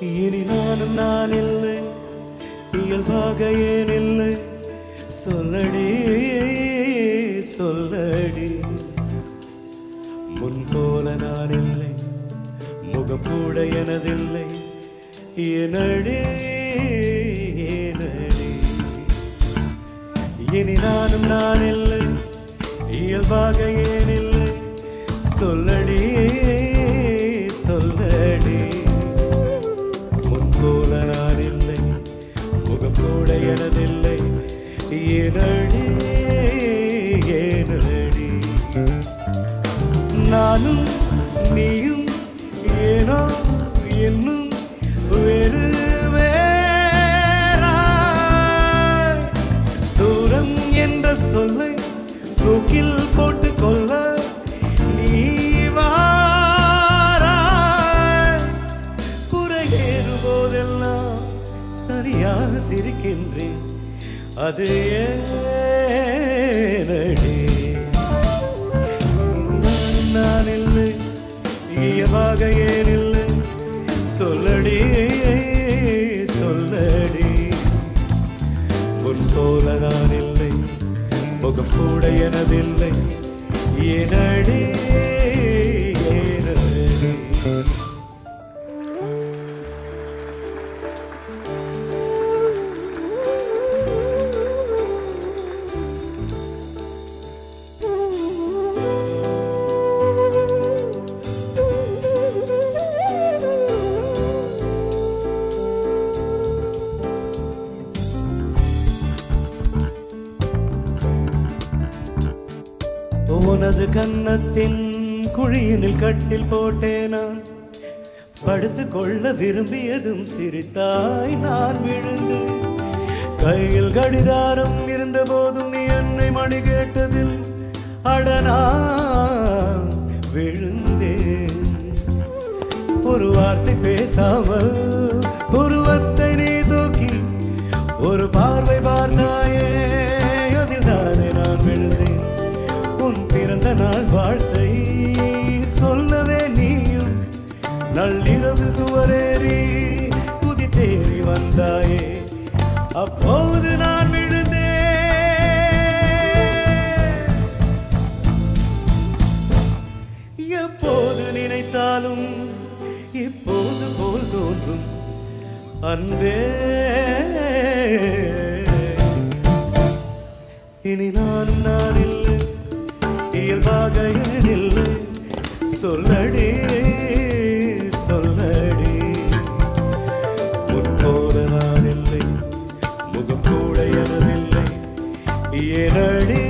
இனி நானும் நான் இல்லை. இயல்பாக ஏன் இல்லை? சொல்லடி சொல்லடி. முன் போல நான் இல்லை. முகம் கூட எனதில்லை. எனடி ஏனடி. இனி நானும் நான் இல்லை. இயல்பாக ஏன் இல்லை? சொல்லடி. ஏனடி ஏனடி? நானும் நீயும் ஏனோ என்னும் வேறு தூரம் என்ற சொல்லை தூக்கில் போட்டு கொள்ள நீ குறையேறும் போதெல்லாம் தனியாக சிரிக்கின்றேன். அது ஏனடி? நானும் நான் இல்லை ஈயமாக ஏன் சொல்லடி சொல்லடி. உன் போல நான் இல்லை முகம் கூட எனதில்லை. ஏனடி ஏனடி. உனது கன்னத்தின் குழியினில் கட்டில் போட்டேன்? நான் படுத்து கொள்ள விரும்பியதும் சிரித்தாய் நான் விழுந்து. கையில் கடிதாரம் இருந்த போதும் நீ என்னை மணி கேட்டதில் அடனா விழுந்தேன். ஒரு வார்த்தை பேசாமல் நள்ளிரவில் சுவரேறி குதித்தேறி வந்தாயே. அப்போது நான் விழுந்தேன். எப்போது நினைத்தாலும் இப்போது போல் தோன்றும் அன்பே. இனி நானும் நான் இல்லை ಏನಡಿ